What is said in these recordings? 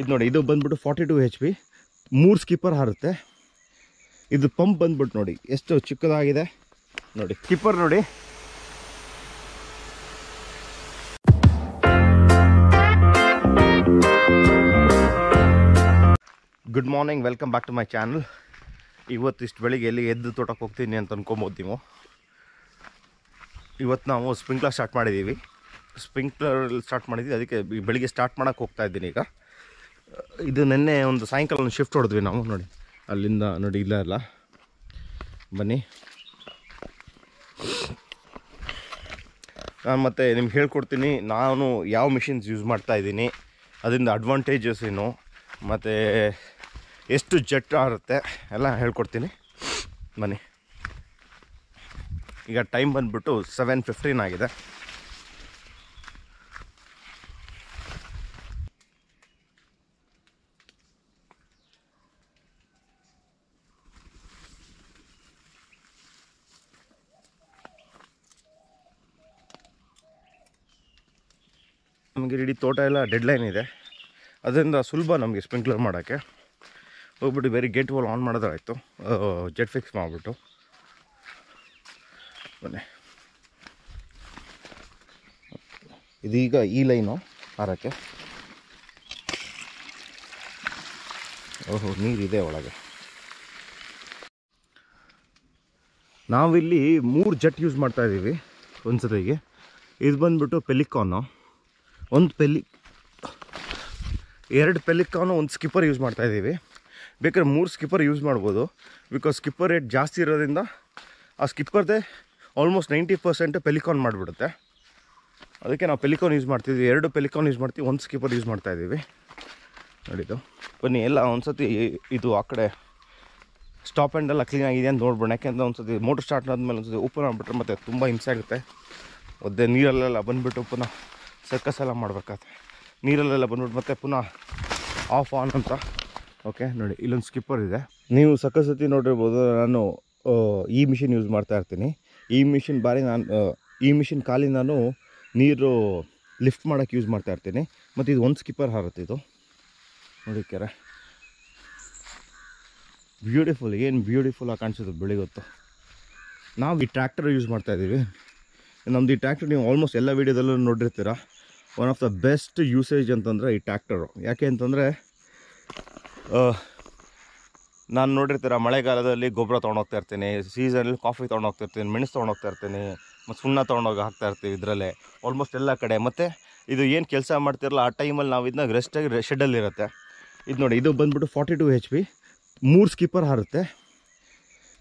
ಇದು ನೋಡಿ, ಇದು ಬಂದ್ಬಿಟ್ಟು ಫಾರ್ಟಿ ಟು ಎಚ್ ಪಿ ಮೂರು ಸ್ಕಿಪ್ಪರ್ ಹಾರುತ್ತೆ. ಇದು ಪಂಪ್ ಬಂದ್ಬಿಟ್ಟು ನೋಡಿ, ಎಷ್ಟು ಚಿಕ್ಕದಾಗಿದೆ. ನೋಡಿ ಸ್ಕಿಪ್ಪರ್ ನೋಡಿ. Good morning welcome back to my channel ಇವತ್ತು ಇಷ್ಟು ಬೆಳಿಗ್ಗೆ ಎಲ್ಲಿ ಎದ್ದು ತೋಟಕ್ಕೆ ಹೋಗ್ತೀನಿ ಅಂತ ಅನ್ಕೊಬೋದು ನೀವು. ಇವತ್ತು ನಾವು ಸ್ಪ್ರಿಂಕ್ಲರ್ ಸ್ಟಾರ್ಟ್ ಮಾಡಿದ್ದೀವಿ. ಸ್ಪ್ರಿಂಕ್ಲರ್ ಸ್ಟಾರ್ಟ್ ಮಾಡಿದ್ದೀವಿ, ಅದಕ್ಕೆ ಬೆಳಿಗ್ಗೆ ಸ್ಟಾರ್ಟ್ ಮಾಡೋಕ್ಕೆ ಹೋಗ್ತಾ ಇದ್ದೀನಿ ಈಗ. ಇದು ನಿನ್ನೆ ಒಂದು ಸಾಯಂಕಾಲ ಒಂದು ಶಿಫ್ಟ್ ಹೊಡೆದ್ವಿ ನಾವು, ನೋಡಿ. ಅಲ್ಲಿಂದ ನೋಡಿ, ಇಲ್ಲ ಅಲ್ಲ. ಬನ್ನಿ. ನಾನು ಮತ್ತೆ ನಿಮ್ಗೆ ಹೇಳ್ಕೊಡ್ತೀನಿ, ನಾನು ಯಾವ ಮಿಷಿನ್ಸ್ ಯೂಸ್ ಮಾಡ್ತಾ ಇದ್ದೀನಿ, ಅದರಿಂದ ಅಡ್ವಾಂಟೇಜಸ್ ಏನು, ಮತ್ತು ಎಷ್ಟು ಜಟ್ ಆಗುತ್ತೆ ಎಲ್ಲ ಹೇಳ್ಕೊಡ್ತೀನಿ. ಬನ್ನಿ. ಈಗ ಟೈಮ್ ಬಂದ್ಬಿಟ್ಟು ಸೆವೆನ್ ಫಿಫ್ಟೀನ್ ಆಗಿದೆ. ನಮಗೆ ಇಡೀ ತೋಟ ಎಲ್ಲ ಡೆಡ್ಲೈನ್ ಇದೆ. ಅದರಿಂದ ಸುಲಭ ನಮಗೆ ಸ್ಪ್ರಿಂಕ್ಲರ್ ಮಾಡೋಕ್ಕೆ. ಹೋಗ್ಬಿಟ್ಟು ಬೇರೆ ಗೇಟ್ ವಾಲ್ ಆನ್ ಮಾಡಿದ್ರೆ ಆಯಿತು ಜೆಟ್ ಫಿಕ್ಸ್ ಮಾಡಿಬಿಟ್ಟು. ಬನ್ನಿ. ಇದೀಗ ಈ ಲೈನು ಹಾರಕ್ಕೆ ಓಹೋ, ನೀರಿದೆ ಒಳಗೆ. ನಾವಿಲ್ಲಿ ಮೂರು ಜೆಟ್ ಯೂಸ್ ಮಾಡ್ತಾ ಇದ್ದೀವಿ ಒಂದು ಸತಿಗೆ ಇದು ಬಂದ್ಬಿಟ್ಟು ಪೆಲಿಕಾನು ಒಂದು ಪೆಲ್ಲಿ ಎರಡು ಪೆಲ್ಲಿಕಾನು ಒಂದು ಸ್ಕಿಪ್ಪರ್ ಯೂಸ್ ಮಾಡ್ತಾ ಇದ್ದೀವಿ. ಬೇಕಾದ್ರೆ ಮೂರು ಸ್ಕಿಪ್ಪರ್ ಯೂಸ್ ಮಾಡ್ಬೋದು. ಬಿಕಾಸ್ ಸ್ಕಿಪ್ಪರ್ ರೇಟ್ ಜಾಸ್ತಿ ಇರೋದ್ರಿಂದ ಆ ಸ್ಕಿಪ್ಪರ್ದೇ ಆಲ್ಮೋಸ್ಟ್ ನೈಂಟಿ ಪರ್ಸೆಂಟ್ ಪೆಲಿಕಾನ್ ಮಾಡಿಬಿಡುತ್ತೆ. ಅದಕ್ಕೆ ನಾವು ಪೆಲಿಕಾನ್ ಯೂಸ್ ಮಾಡ್ತಿದ್ವಿ ಎರಡು ಪೆಲಿಕಾನ್ ಯೂಸ್ ಮಾಡ್ತೀವಿ, ಒಂದು ಸ್ಕಿಪ್ಪರ್ ಯೂಸ್ ಮಾಡ್ತಾ ಇದ್ದೀವಿ. ನೋಡಿದ್ದು? ಬನ್ನಿ, ಎಲ್ಲ ಒಂದು ಸತಿ ಇದು ಆ ಕಡೆ ಸ್ಟಾಪ್ ಕ್ಲೀನ್ ಆಗಿದೆ ಅಂತ ನೋಡ್ಬೋಣ ಯಾಕೆಂದ್ರೆ ಒಂದು ಸತಿ ಮೋಟ್ರ್ ಸ್ಟಾರ್ಟ್ ಆದಮೇಲೆ ಒಂದು ಸತಿ ಓಪನ್ ಮಾಡಿಬಿಟ್ರೆ ಮತ್ತೆ ತುಂಬ ಹಿಂಸೆ ಆಗುತ್ತೆ. ಒದ್ದೆ ನೀರಲ್ಲೆಲ್ಲ ಬಂದುಬಿಟ್ಟು ಪುನಃ ಸರ್ಕಸ್ ಎಲ್ಲ ಮಾಡ್ಬೇಕಾಗುತ್ತೆ ನೀರಲ್ಲೆಲ್ಲ ಬಂದ್ಬಿಟ್ಟು ಮತ್ತೆ ಪುನಃ ಆಫ್ ಆನ್ ಅಂತ. ಓಕೆ ನೋಡಿ, ಇಲ್ಲೊಂದು ಸ್ಕಿಪ್ಪರ್ ಇದೆ. ನೀವು ಸತಿ ನೋಡಿರ್ಬೋದು, ನಾನು ಈ ಮಿಷಿನ್ ಯೂಸ್ ಮಾಡ್ತಾ ಇರ್ತೀನಿ. ಈ ಮಿಷಿನ್ ಬಾರಿ ನಾನು ಈ ಮಿಷಿನ್ ಖಾಲಿ ನಾನು ನೀರು ಲಿಫ್ಟ್ ಮಾಡೋಕ್ಕೆ ಯೂಸ್ ಮಾಡ್ತಾ ಇರ್ತೀನಿ. ಮತ್ತು ಇದು ಒಂದು ಸ್ಕಿಪ್ಪರ್ ಹಾರುತ್ತೆ ಇದು. ನೋಡಿ ಕೆರೆ. ಬ್ಯೂಟಿಫುಲ್ ಏನು ಬ್ಯೂಟಿಫುಲ್ ಆಗಿ ಕಾಣಿಸುತ್ತೆ ಬೆಳಿಗೊತ್ತು ನಾವು ಈ ಟ್ರ್ಯಾಕ್ಟರ್ ಯೂಸ್ ಮಾಡ್ತಾ ಇದ್ದೀವಿ ನಮ್ದು ಈ ಟ್ರ್ಯಾಕ್ಟರ್ ನೀವು ಆಲ್ಮೋಸ್ಟ್ ಎಲ್ಲ ವೀಡಿಯೋದಲ್ಲೂ ನೋಡಿರ್ತೀರ. One of the best usage ಅಂತಂದರೆ ಈ ಟ್ಯಾಕ್ಟರು ಯಾಕೆ ಅಂತಂದರೆ ನಾನು ನೋಡಿರ್ತೀರ, ಮಳೆಗಾಲದಲ್ಲಿ ಗೊಬ್ಬರ ತೊಗೊಂಡೋಗ್ತಾ ಇರ್ತೀನಿ ಸೀಸನಲ್ಲಿ ಕಾಫಿ ತೊಗೊಂಡೋಗ್ತಾ ಇರ್ತೀನಿ, ಮೆಣಸು ತೊಗೊಂಡೋಗ್ತಾ ಇರ್ತೀನಿ, ಮತ್ತು ಸುಣ್ಣ ತೊಗೊಂಡೋಗಿ ಹಾಕ್ತಾ ಇರ್ತೀವಿ ಇದರಲ್ಲೇ ಆಲ್ಮೋಸ್ಟ್ ಎಲ್ಲ ಕಡೆ. ಮತ್ತು ಇದು ಏನು ಕೆಲಸ ಮಾಡ್ತಿರಲ್ಲ ಆ ಟೈಮಲ್ಲಿ ನಾವು ಇದನ್ನ ರೆಸ್ಟಾಗಿ ಶೆಡ್ಡಲ್ಲಿರುತ್ತೆ ಇದು ನೋಡಿ, ಇದು ಬಂದ್ಬಿಟ್ಟು ಫಾರ್ಟಿ ಟು ಎಚ್ ಪಿ ಮೂರು ಸ್ಕಿಪ್ಪರ್ ಹಾರುತ್ತೆ.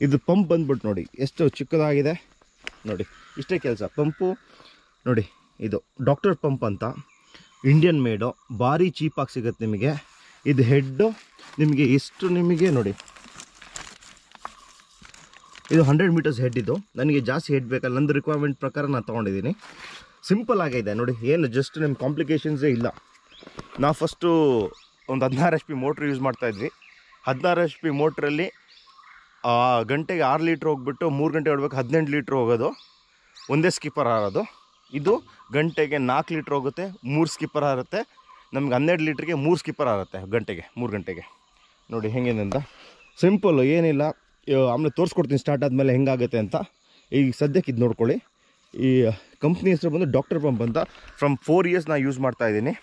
ಇದು ಪಂಪ್ ಬಂದ್ಬಿಟ್ಟು ನೋಡಿ, ಎಷ್ಟು ಚಿಕ್ಕದಾಗಿದೆ. ನೋಡಿ, ಇಷ್ಟೇ ಕೆಲಸ ಪಂಪು ನೋಡಿ. ಇದು ಡಾಕ್ಟರ್ ಪಂಪ್ ಅಂತ. ಇಂಡಿಯನ್ ಮೇಡು ಭಾರಿ ಚೀಪಾಗಿ ಸಿಗುತ್ತೆ ನಿಮಗೆ. ಇದು ಹೆಡ್ಡು ನಿಮಗೆ ಎಷ್ಟು ನಿಮಗೆ ನೋಡಿ. ಇದು ಹಂಡ್ರೆಡ್ ಮೀಟರ್ಸ್ ಹೆಡ್ ಇದು. ನನಗೆ ಜಾಸ್ತಿ ಹೆಡ್ ಬೇಕಲ್ಲ ನಂದು ರಿಕ್ವೈರ್ಮೆಂಟ್ ಪ್ರಕಾರ ನಾನು ತೊಗೊಂಡಿದ್ದೀನಿ. ಸಿಂಪಲ್ ಆಗಿದೆ ನೋಡಿ. ಏನು ಜಸ್ಟ್ ನಿಮ್ಮ ಕಾಂಪ್ಲಿಕೇಶನ್ಸೇ ಇಲ್ಲ. ನಾವು ಫಸ್ಟು ಒಂದು ಹದಿನಾರು ಎಚ್ ಪಿ ಮೋಟ್ರ್ ಯೂಸ್ ಮಾಡ್ತಾಯಿದ್ವಿ ಹದಿನಾರು ಎಚ್ ಪಿ ಮೋಟ್ರಲ್ಲಿ ಗಂಟೆಗೆ ಆರು ಲೀಟ್ರ್ ಹೋಗ್ಬಿಟ್ಟು ಮೂರು ಗಂಟೆ ಹೊಡ್ಬೇಕು, ಹದಿನೆಂಟು ಲೀಟ್ರ್ ಹೋಗೋದು. ಒಂದೇ ಸ್ಕಿಪ್ಪರ್ ಹಾರೋದು. ಇದು ಗಂಟೆಗೆ ನಾಲ್ಕು ಲೀಟ್ರ್ ಹೋಗುತ್ತೆ, ಮೂರು ಸ್ಕಿಪ್ಪರ್ ಆಗುತ್ತೆ ನಮ್ಗೆ ಹನ್ನೆರಡು ಲೀಟ್ರಿಗೆ ಮೂರು ಸ್ಕಿಪ್ಪರ್ ಆಗುತ್ತೆ ಗಂಟೆಗೆ, ಮೂರು ಗಂಟೆಗೆ. ನೋಡಿ ಹೆಂಗಿದೆ ಅಂತ. ಸಿಂಪಲ್ಲು ಏನಿಲ್ಲ ಆಮೇಲೆ ತೋರಿಸ್ಕೊಡ್ತೀನಿ ಸ್ಟಾರ್ಟ್ ಆದಮೇಲೆ ಹೆಂಗಾಗುತ್ತೆ ಅಂತ. ಈಗ ಸದ್ಯಕ್ಕೆ ಇದು ನೋಡ್ಕೊಳ್ಳಿ. ಈ ಕಂಪ್ನಿ ಹೆಸರು ಬಂದು ಡಾಕ್ಟರ್ ಪಂಪ್ ಅಂತ. ಫ್ರಮ್ ಫೋರ್ ಇಯರ್ಸ್ ನಾನು ಯೂಸ್ ಮಾಡ್ತಾ ಇದ್ದೀನಿ.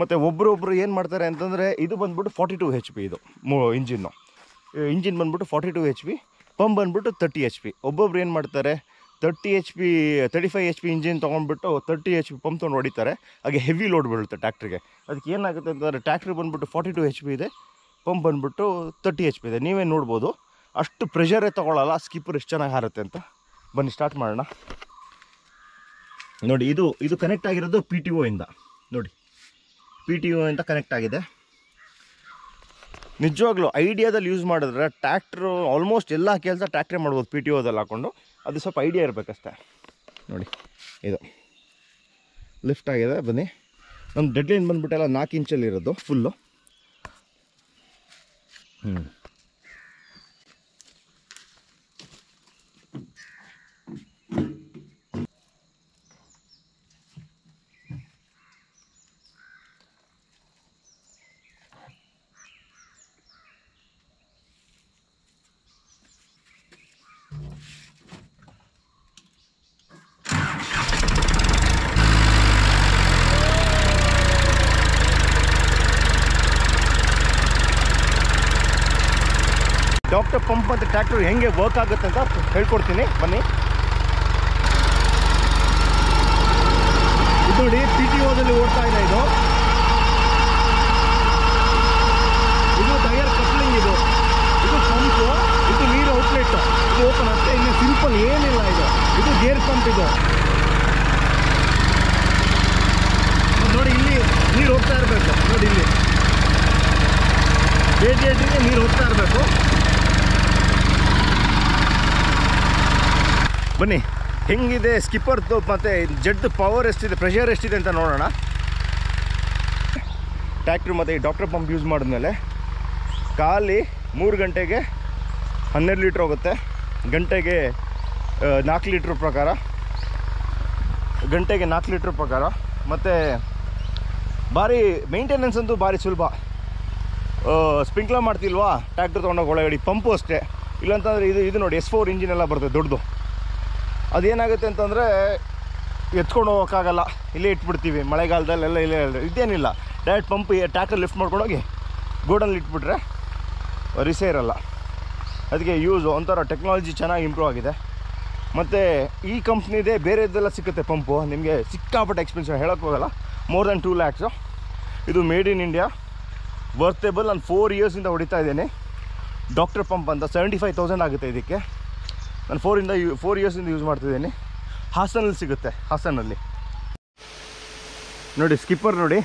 ಮತ್ತು ಒಬ್ಬರೊಬ್ಬರು ಏನು ಮಾಡ್ತಾರೆ ಅಂತಂದರೆ, ಇದು ಬಂದ್ಬಿಟ್ಟು ಫಾರ್ಟಿ ಟು ಹೆಚ್ ಪಿ ಇದು, ಮೂ, ಇಂಜಿನ್ನು. ಇಂಜಿನ್ ಬಂದ್ಬಿಟ್ಟು forty two H P pump ಬಂದ್ಬಿಟ್ಟು ತರ್ಟಿ ಎಚ್ ಪಿ ಒಬ್ಬೊಬ್ರು ಏನು ಮಾಡ್ತಾರೆ thirty H P thirty five H P engine ತೊಗೊಂಡ್ಬಿಟ್ಟು thirty H P pump ತೊಗೊಂಡು ಹೊಡಿತಾರೆ. ಹಾಗೆ ಹೆವಿ ಲೋಡ್ ಬೀಳುತ್ತೆ ಟ್ಯಾಕ್ಟ್ರಿಗೆ ಅದಕ್ಕೆ ಏನಾಗುತ್ತೆ ಅಂತಂದರೆ ಟ್ಯಾಕ್ಟ್ರಿ ಬಂದ್ಬಿಟ್ಟು ಫಾರ್ಟಿ ಟು ಎಚ್ ಪಿ ಇದೆ ಪಂಪ್ ಬಂದ್ಬಿಟ್ಟು ತರ್ಟಿ ಎಚ್ ಪಿ ಇದೆ. ನೀವೇ ನೋಡ್ಬೋದು. ಅಷ್ಟು ಪ್ರೆಷರೇ ತೊಗೊಳ್ಳಲ್ಲ ಸ್ಕಿಪ್ಪರ್ ಎಷ್ಟು ಚೆನ್ನಾಗಿ ಹಾರುತ್ತೆ ಅಂತ. ಬನ್ನಿ ಸ್ಟಾರ್ಟ್ ಮಾಡೋಣ. ನೋಡಿ, ಇದು ಇದು ಕನೆಕ್ಟ್ ಆಗಿರೋದು ಪಿ ಟಿ ಇಂದ. ನೋಡಿ ಪಿ ಟಿ ಇಂದ ಕನೆಕ್ಟ್ ಆಗಿದೆ. ನಿಜವಾಗ್ಲೂ ಐಡಿಯಾದಲ್ಲಿ ಯೂಸ್ ಮಾಡಿದ್ರೆ ಟ್ಯಾಕ್ಟ್ರು ಆಲ್ಮೋಸ್ಟ್ ಎಲ್ಲ ಕೆಲಸ ಟ್ಯಾಕ್ಟ್ರೇ ಮಾಡ್ಬೋದು ಪಿ ಟಿ ಓದಲ್ಲಿ ಹಾಕ್ಕೊಂಡು ಅದು ಸ್ವಲ್ಪ ಐಡಿಯಾ ಇರಬೇಕಷ್ಟೆ. ನೋಡಿ, ಇದು. ಲಿಫ್ಟ್ ಆಗಿದೆ, ಬನ್ನಿ. ನಮ್ಮ ಡೆಡ್ ಲೈನ್ ಬಂದ್ಬಿಟ್ಟೆಲ್ಲ ನಾಲ್ಕು ಇಂಚಲ್ಲಿ ಇರೋದು ಫುಲ್ಲು ಹ್ಞೂ ಡಾಕ್ಟರ್ ಪಂಪ್ ಮತ್ತು ಟ್ರ್ಯಾಕ್ಟರ್ ಹೆಂಗೆ ವರ್ಕ್ ಆಗುತ್ತೆ ಅಂತ ಹೇಳ್ಕೊಡ್ತೀನಿ. ಬನ್ನಿ. ಇದು ನೋಡಿ ಪಿ ಟಿ ಓದಲ್ಲಿ ಓಡ್ತಾ ಇದೆ ಇದು. ಇದು ಟೈರ್ ಕಪ್ಲಿಂಗ್ ಇದು. ಇದು ಪಂಪು ಇದು ನೀರು ಔಟ್ಲೆಟ್ ಇದು ಓಪನ್ ಅಷ್ಟೇ ಇನ್ನು ಸಿಂಪಲ್ ಏನಿಲ್ಲ ಇದು. ಇದು ಗೇರ್ ಪಂಪ್ ಇದು. ನೋಡಿ ಇಲ್ಲಿ ನೀರು ಹೋಗ್ತಾ ಇರಬೇಕು. ನೋಡಿ ಇಲ್ಲಿ. ರೇಡಿಯೇಟಿಗೆ ನೀರು ಹೋಗ್ತಾ ಇರಬೇಕು. ಬನ್ನಿ, ಹೆಂಗಿದೆ? ಸ್ಕಿಪ್ಪರ್ದು ಮತ್ತು ಜಡ್ದು ಪವರ್ ಎಷ್ಟಿದೆ ಪ್ರೆಷರ್ ಎಷ್ಟಿದೆ ಅಂತ ನೋಡೋಣ. ಟ್ಯಾಕ್ಟ್ರ್ ಮತ್ತು ಈ ಡಾಕ್ಟರ್ ಪಂಪ್ ಯೂಸ್ ಮಾಡಿದ್ಮೇಲೆ ಖಾಲಿ ಮೂರು ಗಂಟೆಗೆ ಹನ್ನೆರಡು ಲೀಟ್ರ್ ಹೋಗುತ್ತೆ. ಗಂಟೆಗೆ ನಾಲ್ಕು ಲೀಟ್ರ್ ಪ್ರಕಾರ. ಗಂಟೆಗೆ ನಾಲ್ಕು ಲೀಟ್ರ್ ಪ್ರಕಾರ. ಮತ್ತು ಭಾರಿ ಮೇಂಟೆನೆನ್ಸ್ ಅಂತೂ ಭಾರಿ ಸುಲಭ. ಸ್ಪ್ರಿಂಕ್ಲರ್ ಮಾಡ್ತಿಲ್ವಾ? ಟ್ಯಾಕ್ಟ್ರ್ ತೊಗೊಂಡೋಗಿ ಒಳಗಡೆ ಪಂಪು ಅಷ್ಟೇ. ಇಲ್ಲಾಂತಂದರೆ ಇದು ಇದು ನೋಡಿ ಎಸ್ ಫೋರ್ ಇಂಜಿನ್ ಎಲ್ಲ ಬರುತ್ತೆ ದೊಡ್ಡದು. ಅದೇನಾಗುತ್ತೆ ಅಂತಂದರೆ ಎತ್ಕೊಂಡು ಹೋಗೋಕ್ಕಾಗಲ್ಲ. ಇಲ್ಲೇ ಇಟ್ಬಿಡ್ತೀವಿ. ಮಳೆಗಾಲದಲ್ಲೆಲ್ಲ ಇಲ್ಲೇ ಇದೇನಿಲ್ಲ. ಡೈರೆಕ್ಟ್ ಪಂಪ್ ಟ್ಯಾಕ್ಟರ್ ಲಿಫ್ಟ್ ಮಾಡ್ಕೊಂಡೋಗಿ ಗೋಡಲ್ಲಿ ಇಟ್ಬಿಟ್ರೆ ರಿಸೇ ಇರಲ್ಲ. ಅದಕ್ಕೆ ಯೂಸು ಒಂಥರ ಟೆಕ್ನಾಲಜಿ ಚೆನ್ನಾಗಿ ಇಂಪ್ರೂವ್ ಆಗಿದೆ. ಮತ್ತು ಈ ಕಂಪ್ನಿದೇ ಬೇರೆದೆಲ್ಲ ಸಿಗುತ್ತೆ ಪಂಪು ನಿಮಗೆ ಸಿಕ್ಕಾಪಟ್ಟೆ ಎಕ್ಸ್ಪೆನ್ಸಿವ್ ಹೇಳೋಕ್ಕೆ ಹೋಗಲ್ಲ. ಮೋರ್ ದ್ಯಾನ್ ಟೂ ಲ್ಯಾಕ್ಸು ಇದು ಮೇಡ್ ಇನ್ ಇಂಡಿಯಾ ವರ್ತೇಬಲ್ ನಾನು ಫೋರ್ ಇಯರ್ಸಿಂದ ಹೊಡಿತಾ ಇದ್ದೀನಿ. ಡಾಕ್ಟರ್ ಪಂಪ್ ಅಂತ ಸೆವೆಂಟಿ ಫೈವ್ ತೌಸಂಡ್ ಆಗುತ್ತೆ ಇದಕ್ಕೆ. ನಾನು ಫೋರಿಂದ ಯೂ ಫೋರ್ ಇಯರ್ಸಿಂದ ಯೂಸ್ ಮಾಡ್ತಿದ್ದೀನಿ. ಹಾಸನಲ್ಲಿ ಸಿಗುತ್ತೆ, ಹಾಸನಲ್ಲಿ. ನೋಡಿ ಸ್ಕಿಪ್ಪರ್ ನೋಡಿ.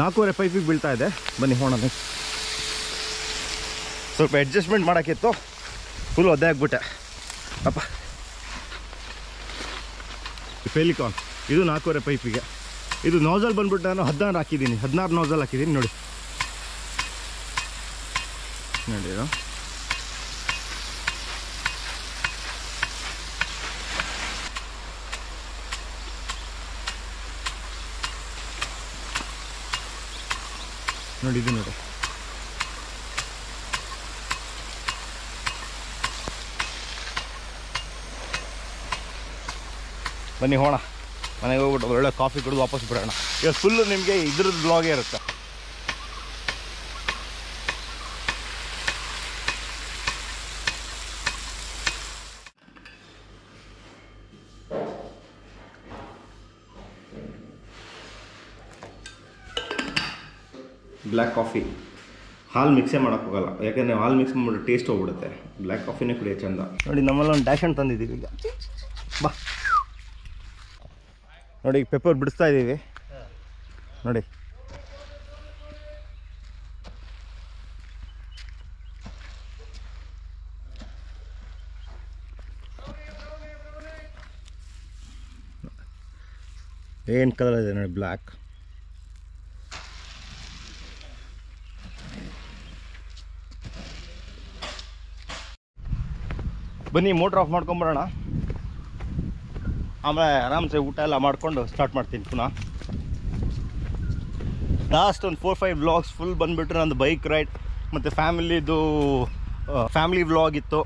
ನಾಲ್ಕೂವರೆ ಪೈಪಿಗೆ ಬೀಳ್ತಾ ಇದೆ. ಬನ್ನಿ ಹೋಣ ಸ್ವಲ್ಪ ಅಡ್ಜಸ್ಟ್ಮೆಂಟ್ ಮಾಡೋಕ್ಕಿತ್ತು. ಫುಲ್ ಒದ್ದೆ ಆಗ್ಬಿಟ್ಟೆ. ಅಪ್ಪ. ಫೆಲಿಕಾನ್ ಇದು ನಾಲ್ಕೂವರೆ ಪೈಪಿಗೆ ಇದು ನೋಝಲ್ ಬಂದ್ಬಿಟ್ಟು ನಾನು ಹದಿನಾರು ಹಾಕಿದ್ದೀನಿ, ಹದಿನಾರು ನೋಸಲ್ ಹಾಕಿದ್ದೀನಿ, ನೋಡಿ. ನೋಡಿ ಇದು ನೋಡಿ ಇದು ನೋಡಿ. ಬನ್ನಿ ಹೋಣ ಮನೆಗೆ ಹೋಗ್ಬಿಟ್ಟು ಒಳ್ಳೆ ಕಾಫಿ ಕುಡಿದು ವಾಪಸ್ ಬಿಡೋಣ ಈಗ ಫುಲ್ಲು ನಿಮಗೆ ಇದ್ರದ್ದು ಬ್ಲಾಗೇ ಇರುತ್ತೆ. ಬ್ಲ್ಯಾಕ್ ಕಾಫಿ ಹಾಲು ಮಿಕ್ಸೇ ಮಾಡೋಕ್ಕೋಗಲ್ಲ ಯಾಕಂದರೆ ಹಾಲು ಮಿಕ್ಸ್ ಮಾಡಿಬಿಟ್ಟು ಟೇಸ್ಟ್ ಹೋಗ್ಬಿಡುತ್ತೆ. ಬ್ಲ್ಯಾಕ್ ಕಾಫಿನೇ ಕುಡಿಯೋ ಚಂದ. ನೋಡಿ, ನಮ್ಮಲ್ಲಿ ಒಂದು ಡ್ಯಾಶ್ ಹಣ್ಣು ತಂದಿದ್ದೀವಿ ಈಗ. ಬಾ. ನೋಡಿ ಈಗ ಪೆಪ್ಪರ್ ಬಿಡಿಸ್ತಾ ಇದ್ದೀವಿ. ನೋಡಿ. ಏನು ಕಲರ್ ಇದೆ ನೋಡಿ ಬ್ಲ್ಯಾಕ್ ಬನ್ನಿ ಮೋಟ್ರ್ ಆಫ್ ಮಾಡ್ಕೊಂಬರೋಣ. ಆಮೇಲೆ ಆರಾಮ್ಸೆ ಊಟ ಎಲ್ಲ ಮಾಡಿಕೊಂಡು ಸ್ಟಾರ್ಟ್ ಮಾಡ್ತೀನಿ ಪುನಃ. ಲಾಸ್ಟ್ ಒಂದು ಫೋರ್ ಫೈವ್ ವ್ಲಾಗ್ಸ್ ಫುಲ್ ಬಂದುಬಿಟ್ರೆ ನಂದು ಬೈಕ್ ರೈಡ್ ಮತ್ತು ಫ್ಯಾಮಿಲಿದು ಫ್ಯಾಮಿಲಿ ವ್ಲಾಗ್ ಇತ್ತು.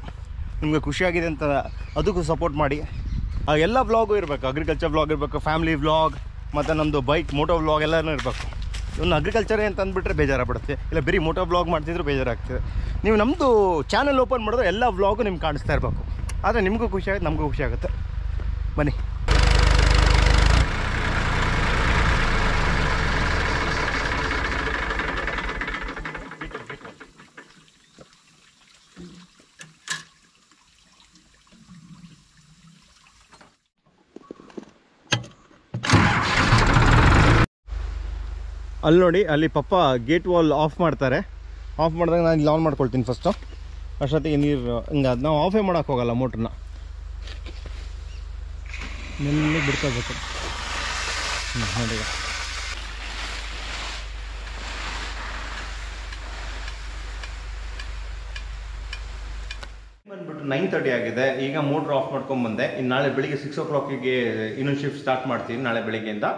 ನಿಮಗೆ ಖುಷಿಯಾಗಿದೆ ಅಂತ ಅದಕ್ಕೂ ಸಪೋರ್ಟ್ ಮಾಡಿ. ಎಲ್ಲ ವ್ಲಾಗು ಇರಬೇಕು ಅಗ್ರಿಕಲ್ಚರ್ ವ್ಲಾಗ್ ಇರಬೇಕು ಫ್ಯಾಮಿಲಿ ವ್ಲಾಗ್ ಮತ್ತು ನಮ್ಮದು ಬೈಕ್ ಮೋಟೋ ವ್ಲಾಗ್ ಎಲ್ಲನೂ ಇರಬೇಕು. ಇನ್ನು ಅಗ್ರಿಕಲ್ಚರೇ ಅಂತ ಅಂದ್ಬಿಟ್ರೆ ಬೇಜಾರಾಗ್ಬಿಡುತ್ತೆ. ಇಲ್ಲ, ಬರೀ ಮೋಟೋ ವ್ಲಾಗ್ ಮಾಡ್ತಿದ್ರು ಬೇಜಾರಾಗ್ತದೆ. ನೀವು ನಮ್ಮದು ಚಾನಲ್ ಓಪನ್ ಮಾಡಿದ್ರೆ ಎಲ್ಲ ವ್ಲಾಗು ನಿಮ್ಗೆ ಕಾಣಿಸ್ತಾ ಇರಬೇಕು. ಆದರೆ ನಿಮಗೂ ಖುಷಿ ಆಗುತ್ತೆ, ನಮಗೂ ಖುಷಿ ಆಗುತ್ತೆ. ಬನ್ನಿ. ಅಲ್ಲಿ ನೋಡಿ, ಅಲ್ಲಿ ಪಪ್ಪ ಗೇಟ್ ವಾಲ್ ಆಫ್ ಮಾಡ್ತಾರೆ. ಆಫ್ ಮಾಡಿದಾಗ ನಾನು ಇಲ್ಲಿ ಆನ್ ಮಾಡ್ಕೊಳ್ತೀನಿ ಫಸ್ಟು ಅಷ್ಟೊತ್ತಿಗೆ ನೀರು, ಹಿಂಗೆ ಅದು ನಾವು ಆಫೇ ಮಾಡೋಕೆ ಹೋಗಲ್ಲ ಮೋಟ್ರನ್ನ ನೆಲ್ಲಿ ಬಿಡ್ಕೋಬೇಕು ನೋಡಿ. ಬಂದ್ಬಿಟ್ಟು ನೈನ್ ತರ್ಟಿ ಆಗಿದೆ. ಈಗ ಮೋಟ್ರ್ ಆಫ್ ಮಾಡ್ಕೊಂಡ್ಬಂದೆ ಇನ್ನು ನಾಳೆ ಬೆಳಿಗ್ಗೆ ಸಿಕ್ಸ್ ಓ ಕ್ಲಾಕಿಗೆ ಇನ್ನೊಂದು ಶಿಫ್ಟ್ ಸ್ಟಾರ್ಟ್ ಮಾಡ್ತೀನಿ ನಾಳೆ ಬೆಳಿಗ್ಗೆಯಿಂದ.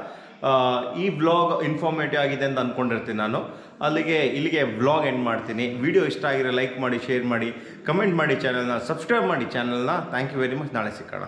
ಈ ವ್ಲಾಗ್ ಇನ್ಫಾರ್ಮೇಟಿವ್ ಆಗಿದೆ ಅಂತ ಅಂದ್ಕೊಂಡಿರ್ತೀನಿ ನಾನು. ಅಲ್ಲಿಗೆ, ಇಲ್ಲಿಗೆ ವ್ಲಾಗ್ ಎಂಡ್ ಮಾಡ್ತೀನಿ. ವಿಡಿಯೋ ಇಷ್ಟ ಆಗಿರೋ ಲೈಕ್ ಮಾಡಿ ಶೇರ್ ಮಾಡಿ ಕಮೆಂಟ್ ಮಾಡಿ ಚಾನಲ್ನ ಸಬ್ಸ್ಕ್ರೈಬ್ ಮಾಡಿ ಚಾನಲ್ನ ಥ್ಯಾಂಕ್ ಯು ವೆರಿ ಮಚ್ ನಾಳೆ ಸಿಗೋಣ.